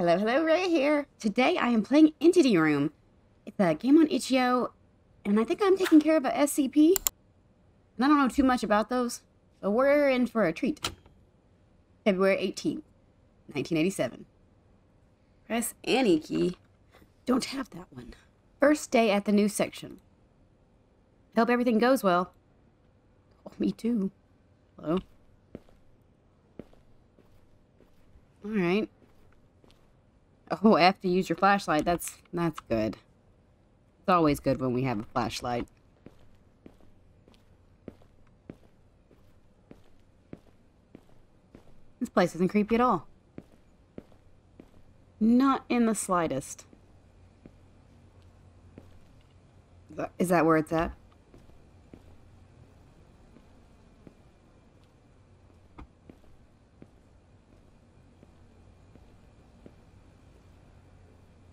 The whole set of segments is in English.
Hello, hello, Rheia here. Today I am playing Entity Room. It's a game on itch.io, and I think I'm taking care of a SCP. And I don't know too much about those, but we're in for a treat. February 18th, 1987. Press any key. Don't have that one. First day at the news section. Hope everything goes well. Oh, me too. Hello. Alright. Oh, have to use your flashlight. That's that's good. It's always good when we have a flashlight. This place isn't creepy at all. Not in the slightest. Is that where it's at?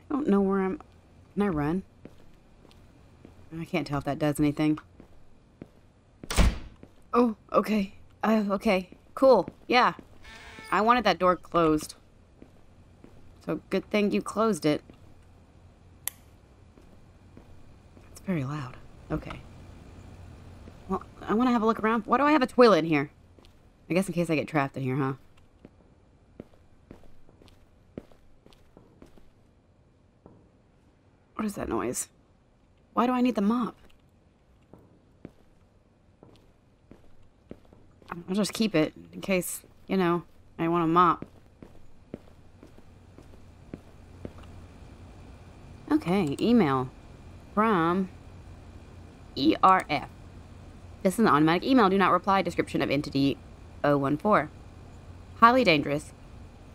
I don't know where I'm... Can I run? I can't tell if that does anything. Oh, okay. Uh, okay. Cool. Yeah. I wanted that door closed. So good thing you closed it. It's very loud. Okay. Well, I want to have a look around. Why do I have a toilet in here? I guess in case I get trapped in here, huh? What is that noise? Why do I need the mop? I'll just keep it in case, you know, I want a mop. Okay, email from ERF. This is an automatic email. Do not reply. Description of entity 014. Highly dangerous.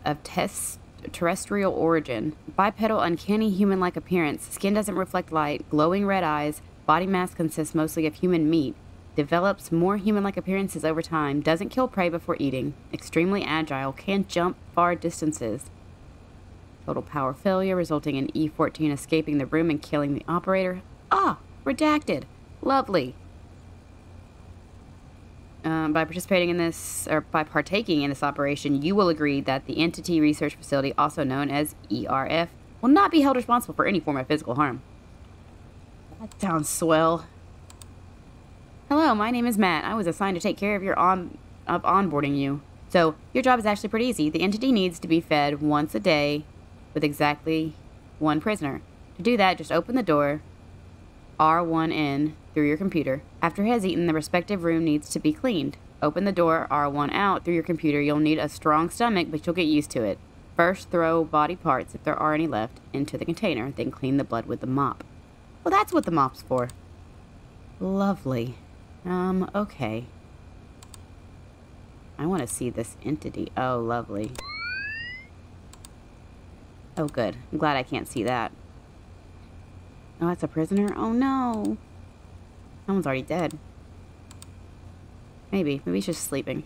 Of test terrestrial origin. Bipedal, uncanny human-like appearance. Skin doesn't reflect light. Glowing red eyes. Body mass consists mostly of human meat. Develops more human-like appearances over time. Doesn't kill prey before eating. Extremely agile. can't jump far distances. Total power failure, resulting in E14 escaping the room and killing the operator. Ah! Redacted. Lovely. Um, by participating in this, or by partaking in this operation, you will agree that the Entity Research Facility, also known as ERF, will not be held responsible for any form of physical harm. That sounds swell. Hello, my name is Matt. I was assigned to take care of your on of onboarding you. So your job is actually pretty easy. The entity needs to be fed once a day with exactly one prisoner. To do that, just open the door, R1 through your computer. After he has eaten, the respective room needs to be cleaned. Open the door R1 out through your computer. You'll need a strong stomach, but you'll get used to it. First, throw body parts, if there are any left, into the container, then clean the blood with the mop. Well, that's what the mop's for. Lovely. Um, okay. I want to see this entity. Oh, lovely. Oh, good. I'm glad I can't see that. Oh, that's a prisoner? Oh, no. Someone's already dead. Maybe. Maybe he's just sleeping.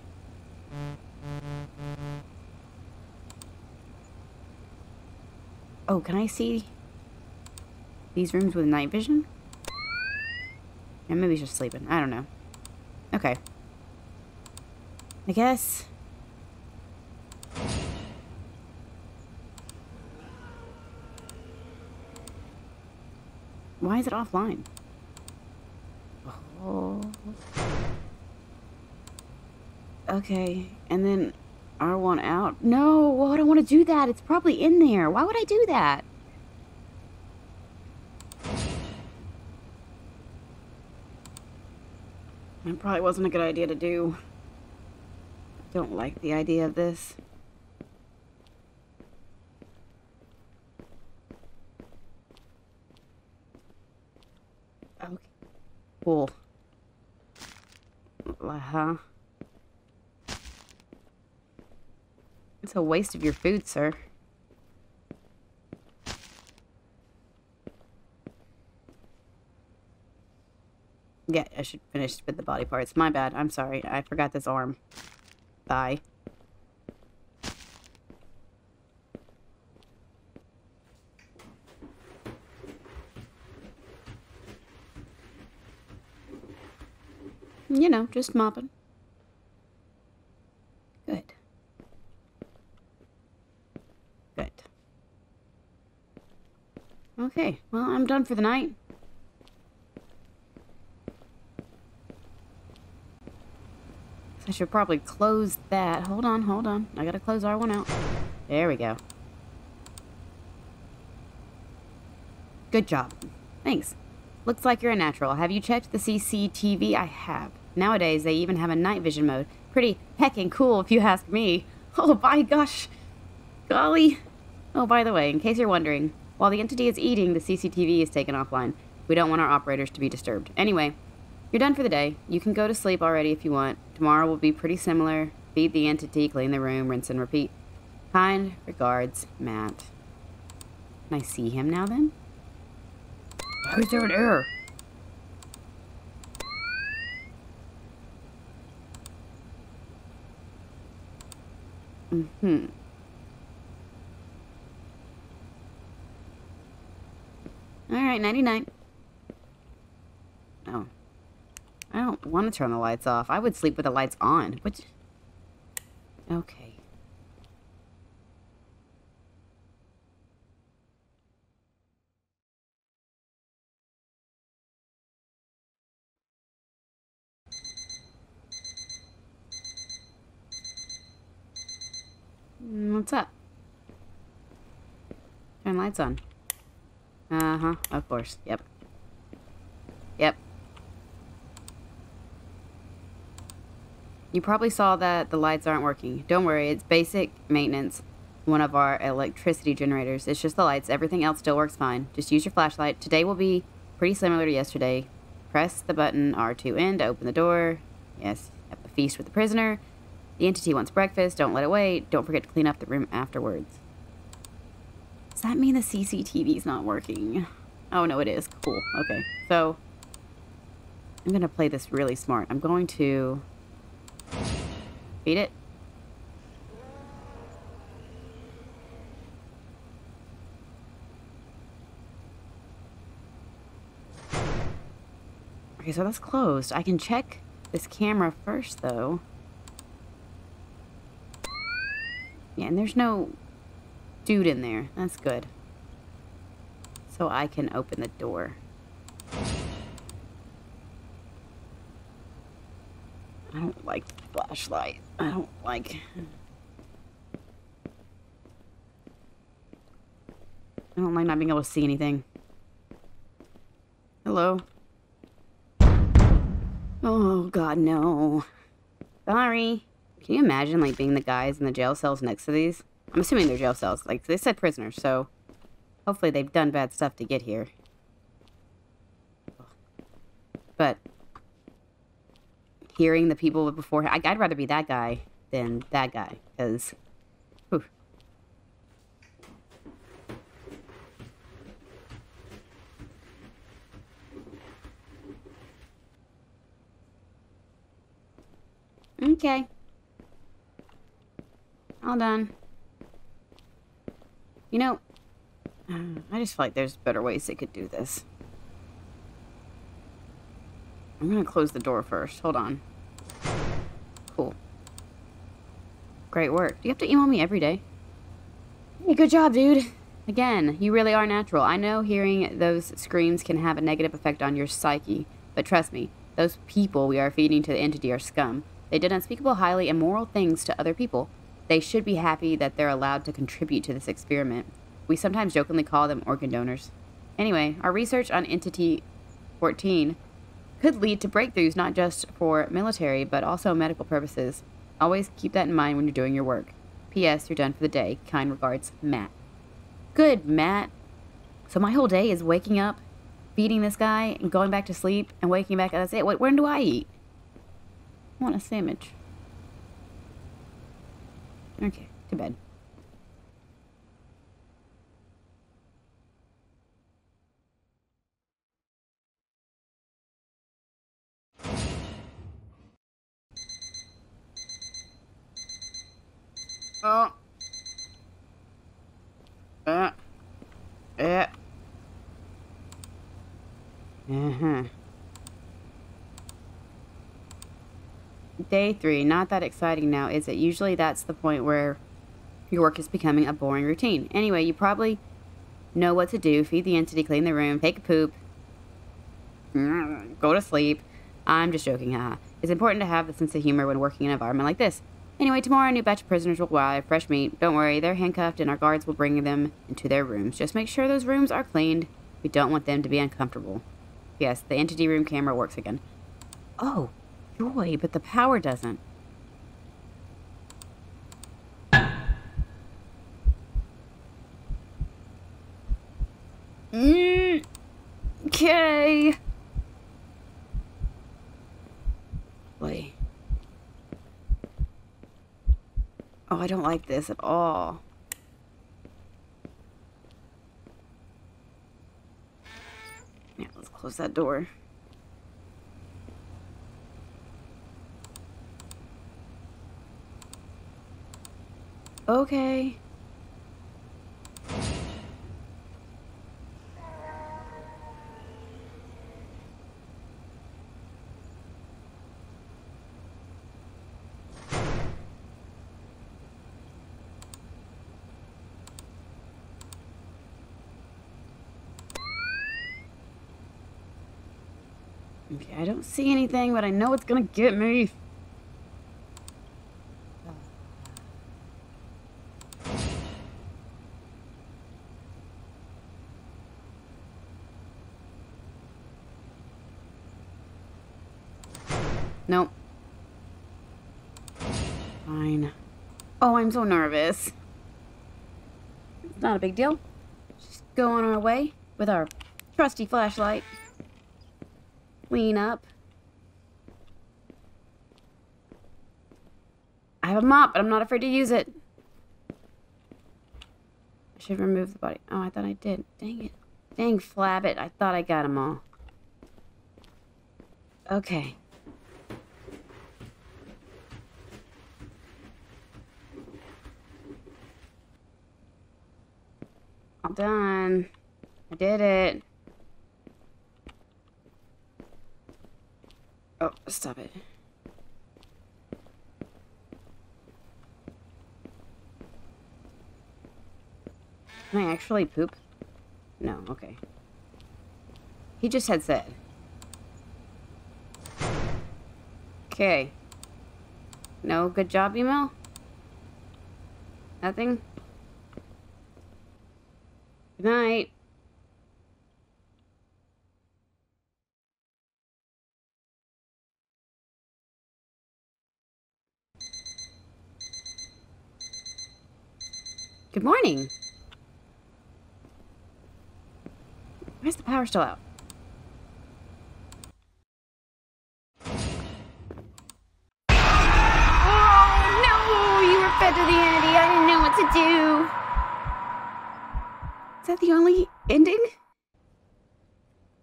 Oh, can I see these rooms with night vision? Yeah, maybe he's just sleeping. I don't know. Okay. I guess... Why is it offline? Oh. Okay, and then R1 out. No, I don't want to do that. It's probably in there. Why would I do that? It probably wasn't a good idea to do. Don't like the idea of this. Okay. Cool. Uh-huh. It's a waste of your food, sir. Yeah, I should finish with the body parts. My bad. I'm sorry. I forgot this arm. Thigh. You know, just mopping. Good. Good. Okay, well, I'm done for the night. I should probably close that. Hold on, hold on. I gotta close R1 out. There we go. Good job. Thanks. Looks like you're a natural. Have you checked the CCTV? I have. Nowadays, they even have a night vision mode. Pretty heckin' cool, if you ask me. Oh, by gosh. Golly. Oh, by the way, in case you're wondering, while the entity is eating, the CCTV is taken offline. We don't want our operators to be disturbed. Anyway, you're done for the day. You can go to sleep already if you want. Tomorrow will be pretty similar. Feed the entity, clean the room, rinse and repeat. Kind regards, Matt. Can I see him now then? Why is there an error? Mm-hmm. Alright, 99. Oh. I don't want to turn the lights off. I would sleep with the lights on. Which... Okay. Mm, What's up? Turn lights on. Uh-huh, of course. Yep. Yep. You probably saw that the lights aren't working. Don't worry, it's basic maintenance. One of our electricity generators. It's just the lights. Everything else still works fine. Just use your flashlight. Today will be pretty similar to yesterday. Press the button R2N to open the door. Yes, have a feast with the prisoner. The entity wants breakfast. Don't let it wait. Don't forget to clean up the room afterwards. Does that mean the CCTV's not working? Oh, no, it is. Cool. Okay. So, I'm going to play this really smart. I'm going to feed it. Okay, so that's closed. I can check this camera first, though. Yeah, and there's no dude in there. That's good. So I can open the door. I don't like the flashlight. I don't like... I don't like not being able to see anything. Hello? Oh, God, no. Sorry. Can you imagine, like, being the guys in the jail cells next to these? I'm assuming they're jail cells. Like, they said prisoners, so... Hopefully they've done bad stuff to get here. But... Hearing the people before... I'd rather be that guy than that guy, because... Okay. All done. You know, I just feel like there's better ways they could do this. I'm gonna close the door first. Hold on. Cool. Great work. Do you have to email me every day? Hey, good job, dude. Again, you really are natural. I know hearing those screams can have a negative effect on your psyche, but trust me, those people we are feeding to the entity are scum. They did unspeakable, highly immoral things to other people. They should be happy that they're allowed to contribute to this experiment. We sometimes jokingly call them organ donors. Anyway, our research on Entity 14 could lead to breakthroughs not just for military, but also medical purposes. Always keep that in mind when you're doing your work. P.S. You're done for the day. Kind regards, Matt. Good, Matt. So my whole day is waking up, feeding this guy, and going back to sleep, and waking back. That's it. Wait, when do I eat? I want a sandwich. Okay, to bed. Oh. Uh. Uh-huh. Day three, not that exciting now, is it? Usually that's the point where your work is becoming a boring routine. Anyway, you probably know what to do. Feed the entity, clean the room, take a poop, go to sleep. I'm just joking, haha. It's important to have the sense of humor when working in an environment like this. Anyway, tomorrow a new batch of prisoners will arrive. Fresh meat. Don't worry, they're handcuffed and our guards will bring them into their rooms. Just make sure those rooms are cleaned. We don't want them to be uncomfortable. Yes, the entity room camera works again. Oh, joy, but the power doesn't. Mm, okay. Boy. Oh, I don't like this at all. Yeah, let's close that door. Okay. Okay, I don't see anything, but I know it's gonna get me. Fine. Oh, I'm so nervous. It's not a big deal. Just go on our way with our trusty flashlight. Clean up. I have a mop, but I'm not afraid to use it. I should remove the body. Oh, I thought I did. Dang it. Dang, Flabbit. I thought I got them all. Okay. Done. I did it. Oh, stop it. Can I actually poop? No, okay. He just had said. Okay. No good job email? Nothing? Good night. Good morning. Why is the power still out? Oh, no! You were fed to the entity. I didn't know what to do. Is that the only ending?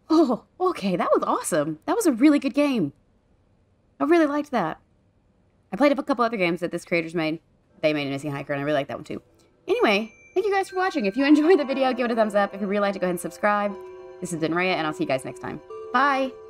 Oh, okay. That was awesome. That was a really good game. I really liked that. I played up a couple other games that this creator's made. They made a Missing Hiker, and I really like that one too. Anyway, thank you guys for watching. If you enjoyed the video, give it a thumbs up. If you really like to go ahead and subscribe. This has been and I'll see you guys next time. Bye!